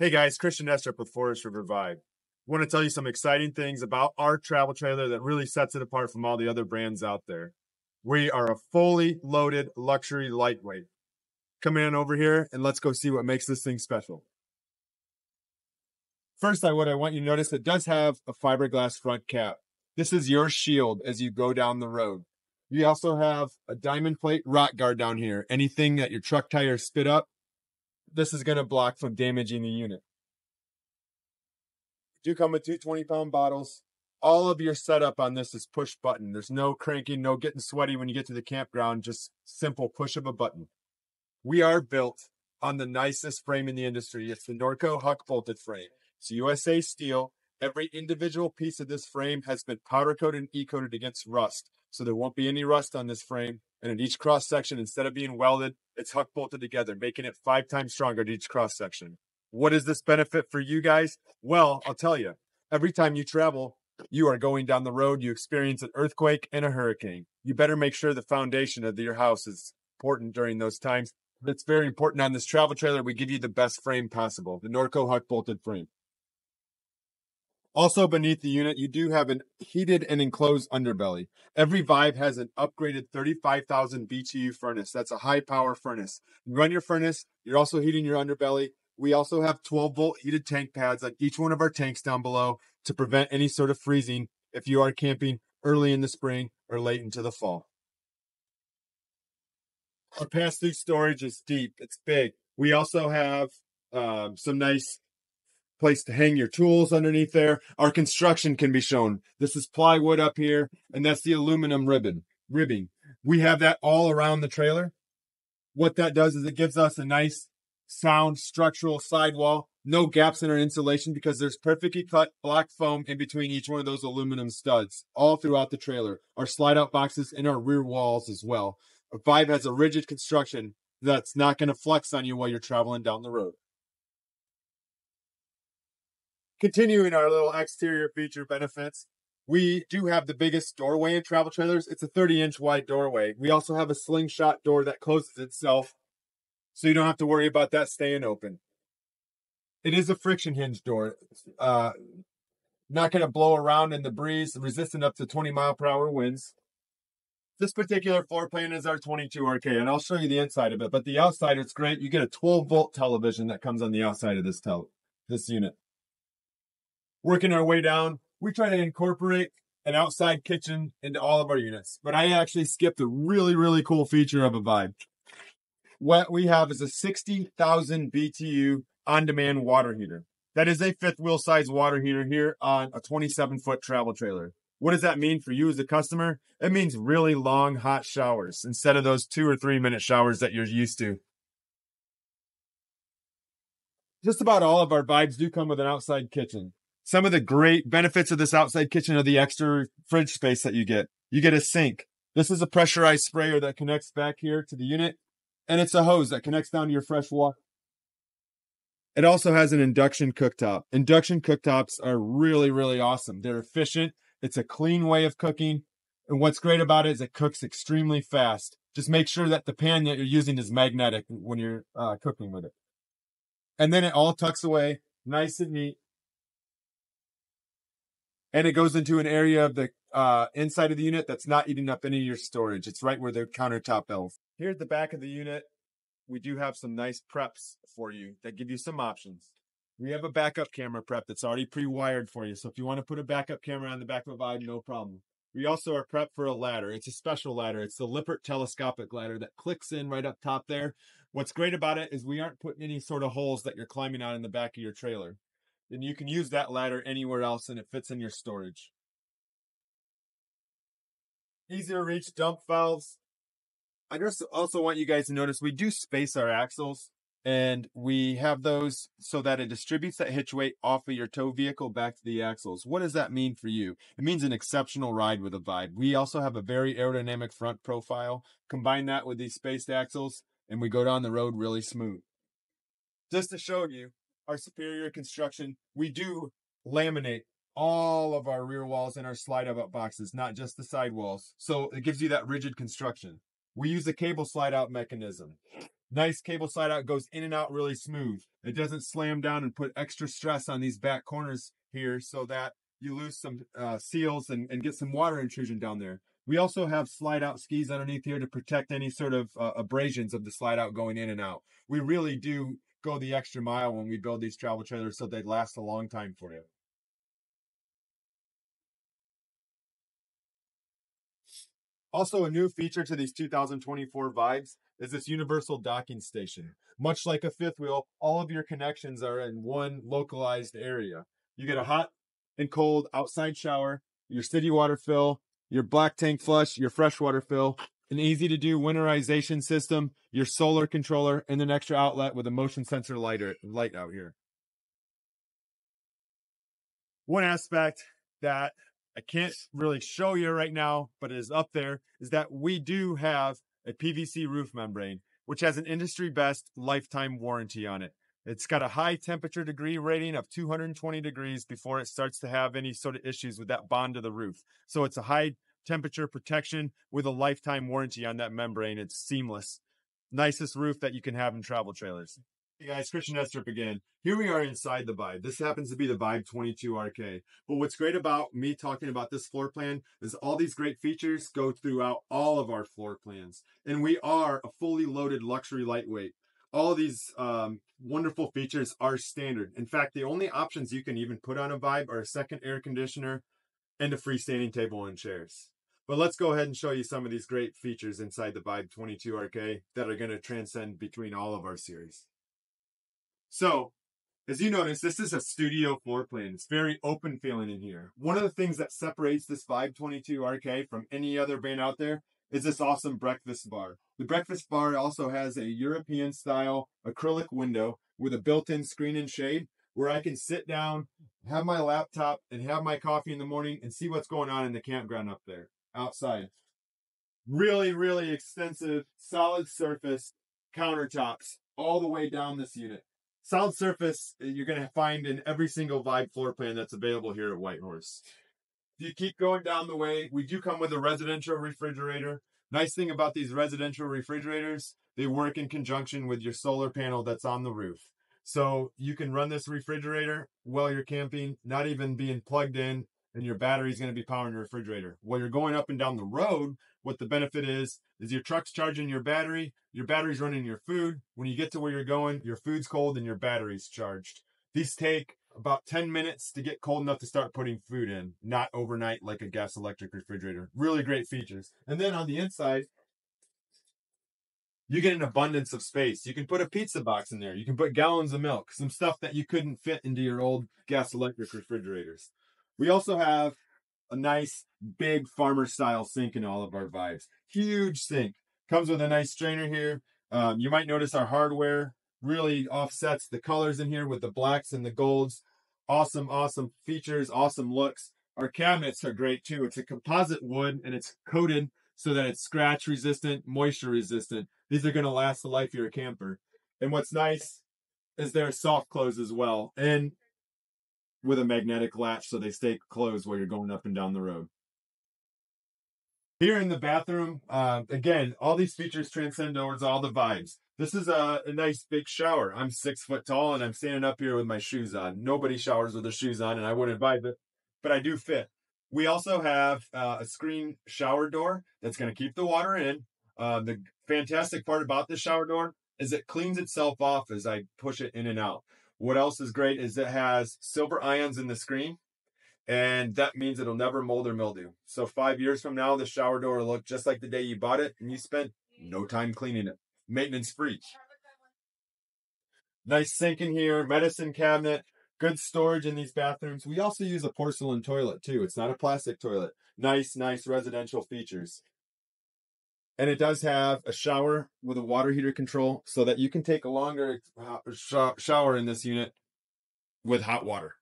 Hey guys, Christian Estrup with Forest River Vibe. I want to tell you some exciting things about our travel trailer that really sets it apart from all the other brands out there. We are a fully loaded luxury lightweight. Come in over here and let's go see what makes this thing special. First, I what I want you to notice it does have a fiberglass front cap. This is your shield as you go down the road. You also have a diamond plate rock guard down here. Anything that your truck tires spit up, this is going to block from damaging the unit. Do come with two 20 pound bottles. All of your setup on this is push button. There's no cranking, no getting sweaty when you get to the campground, just simple push of a button. We are built on the nicest frame in the industry. It's the Norco Huck bolted frame. It's USA steel. Every individual piece of this frame has been powder coated and e-coated against rust. So there won't be any rust on this frame. And in each cross section, instead of being welded, it's huck bolted together, making it five times stronger at each cross section. What is this benefit for you guys? Well, I'll tell you. Every time you travel, you are going down the road, you experience an earthquake and a hurricane. You better make sure the foundation of your house is important during those times. It's very important on this travel trailer. We give you the best frame possible, the Norco Huck bolted frame. Also beneath the unit, you do have an heated and enclosed underbelly. Every Vibe has an upgraded 35,000 BTU furnace. That's a high power furnace. You run your furnace, you're also heating your underbelly. We also have 12 volt heated tank pads on each one of our tanks down below to prevent any sort of freezing if you are camping early in the spring or late into the fall. Our pass-through storage is deep. It's big. We also have um, some nice place to hang your tools underneath there. Our construction can be shown. This is plywood up here, and that's the aluminum ribbon ribbing. We have that all around the trailer. What that does is it gives us a nice sound structural sidewall. No gaps in our insulation because there's perfectly cut black foam in between each one of those aluminum studs all throughout the trailer. Our slide out boxes and our rear walls as well. Vibe has a rigid construction that's not going to flex on you while you're traveling down the road. Continuing our little exterior feature benefits, we do have the biggest doorway in travel trailers. It's a 30 inch wide doorway. We also have a slingshot door that closes itself, so you don't have to worry about that staying open. It is a friction hinge door. Uh, not going to blow around in the breeze, resistant up to 20 mile per hour winds. This particular floor plan is our 22RK, and I'll show you the inside of it. But the outside, it's great. You get a 12 volt television that comes on the outside of this tel- this unit working our way down, we try to incorporate an outside kitchen into all of our units. But I actually skipped a really, really cool feature of a Vibe. What we have is a 60,000 BTU on demand water heater. That is a fifth wheel size water heater here on a 27 foot travel trailer. What does that mean for you as a customer? It means really long, hot showers instead of those two or three minute showers that you're used to. Just about all of our vibes do come with an outside kitchen some of the great benefits of this outside kitchen are the extra fridge space that you get. You get a sink. This is a pressurized sprayer that connects back here to the unit, and it's a hose that connects down to your fresh water. It also has an induction cooktop. Induction cooktops are really, really awesome. They're efficient. It's a clean way of cooking. And what's great about it is it cooks extremely fast. Just make sure that the pan that you're using is magnetic when you're uh, cooking with it. And then it all tucks away nice and neat and it goes into an area of the uh, inside of the unit that's not eating up any of your storage. It's right where the countertop is. Here at the back of the unit, we do have some nice preps for you that give you some options. We have a backup camera prep that's already pre-wired for you. So if you want to put a backup camera on the back of a Vibe, no problem. We also are prepped for a ladder. It's a special ladder. It's the Lippert telescopic ladder that clicks in right up top there. What's great about it is we aren't putting any sort of holes that you're climbing on in the back of your trailer then you can use that ladder anywhere else and it fits in your storage. Easier reach dump valves. I just also want you guys to notice we do space our axles and we have those so that it distributes that hitch weight off of your tow vehicle back to the axles. What does that mean for you? It means an exceptional ride with a Vibe. We also have a very aerodynamic front profile. Combine that with these spaced axles and we go down the road really smooth. Just to show you, our superior construction, we do laminate all of our rear walls and our slide out boxes, not just the side walls. So it gives you that rigid construction. We use a cable slide out mechanism. Nice cable slide out goes in and out really smooth. It doesn't slam down and put extra stress on these back corners here so that you lose some uh, seals and, and get some water intrusion down there. We also have slide out skis underneath here to protect any sort of uh, abrasions of the slide out going in and out. We really do go the extra mile when we build these travel trailers so they last a long time for you. Also, a new feature to these 2024 Vibes is this universal docking station. Much like a fifth wheel, all of your connections are in one localized area. You get a hot and cold outside shower, your city water fill, your black tank flush, your freshwater fill, an easy to do winterization system, your solar controller, and an extra outlet with a motion sensor lighter, light out here. One aspect that I can't really show you right now, but it is up there, is that we do have a PVC roof membrane, which has an industry best lifetime warranty on it. It's got a high temperature degree rating of 220 degrees before it starts to have any sort of issues with that bond to the roof. So it's a high temperature protection with a lifetime warranty on that membrane. It's seamless. Nicest roof that you can have in travel trailers. Hey guys, Christian Estrup again. Here we are inside the Vibe. This happens to be the Vibe 22 RK. But what's great about me talking about this floor plan is all these great features go throughout all of our floor plans. And we are a fully loaded luxury lightweight. All these um, wonderful features are standard. In fact, the only options you can even put on a Vibe are a second air conditioner and a freestanding table and chairs. But let's go ahead and show you some of these great features inside the Vibe 22 RK that are going to transcend between all of our series. So, as you notice, this is a studio floor plan. It's very open feeling in here. One of the things that separates this Vibe 22 RK from any other van out there is this awesome breakfast bar. The breakfast bar also has a European style acrylic window with a built-in screen and shade where I can sit down, have my laptop, and have my coffee in the morning and see what's going on in the campground up there outside. Really, really extensive solid surface countertops all the way down this unit solid surface uh, you're going to find in every single Vibe floor plan that's available here at Whitehorse. If you keep going down the way, we do come with a residential refrigerator. Nice thing about these residential refrigerators, they work in conjunction with your solar panel that's on the roof. So you can run this refrigerator while you're camping, not even being plugged in, and your battery is going to be powering your refrigerator. While you're going up and down the road, what the benefit is, is your truck's charging your battery, your battery's running your food. When you get to where you're going, your food's cold and your battery's charged. These take about 10 minutes to get cold enough to start putting food in, not overnight like a gas electric refrigerator. Really great features. And then on the inside, you get an abundance of space. You can put a pizza box in there. You can put gallons of milk, some stuff that you couldn't fit into your old gas electric refrigerators. We also have a nice big farmer style sink in all of our vibes. Huge sink. Comes with a nice strainer here. Um, you might notice our hardware really offsets the colors in here with the blacks and the golds. Awesome, awesome features, awesome looks. Our cabinets are great too. It's a composite wood and it's coated so that it's scratch resistant, moisture resistant. These are going to last the life of your camper. And what's nice is they're soft close as well. And with a magnetic latch so they stay closed while you're going up and down the road. Here in the bathroom, uh, again, all these features transcend towards all the vibes. This is a, a, nice big shower. I'm six foot tall and I'm standing up here with my shoes on. Nobody showers with their shoes on, and I wouldn't advise it, but I do fit. We also have uh, a screen shower door that's going to keep the water in. Uh, the fantastic part about this shower door is it cleans itself off as I push it in and out. What else is great is it has silver ions in the screen, and that means it'll never mold or mildew. So five years from now, the shower door will look just like the day you bought it, and you spent no time cleaning it. Maintenance free. Nice sink in here, medicine cabinet, good storage in these bathrooms. We also use a porcelain toilet too. It's not a plastic toilet. Nice, nice residential features. And it does have a shower with a water heater control so that you can take a longer uh, shower in this unit with hot water.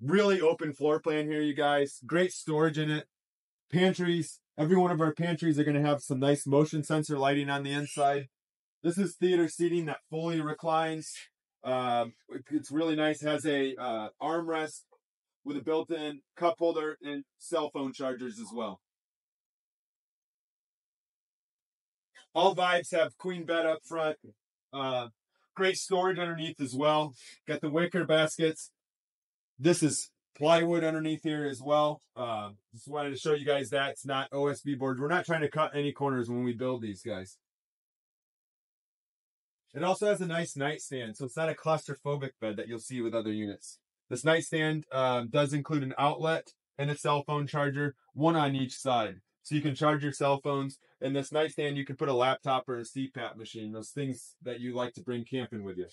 Really open floor plan here, you guys. Great storage in it. Pantries. Every one of our pantries are going to have some nice motion sensor lighting on the inside. This is theater seating that fully reclines. Um, it's really nice. It has a uh, armrest with a built-in cup holder and cell phone chargers as well. All vibes have queen bed up front. Uh, great storage underneath as well. Got the wicker baskets. This is plywood underneath here as well. Uh, just wanted to show you guys that it's not OSB boards. We're not trying to cut any corners when we build these guys. It also has a nice nightstand, so it's not a claustrophobic bed that you'll see with other units. This nightstand um, does include an outlet and a cell phone charger, one on each side. So you can charge your cell phones. In this nightstand, you can put a laptop or a CPAP machine, those things that you like to bring camping with you.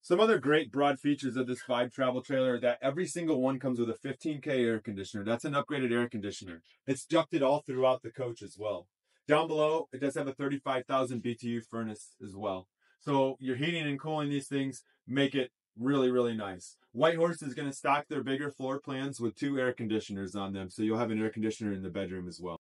Some other great broad features of this Vibe travel trailer that every single one comes with a 15K air conditioner. That's an upgraded air conditioner. It's ducted all throughout the coach as well. Down below, it does have a 35,000 BTU furnace as well. So your heating and cooling these things make it really, really nice. Whitehorse is going to stock their bigger floor plans with two air conditioners on them. So you'll have an air conditioner in the bedroom as well.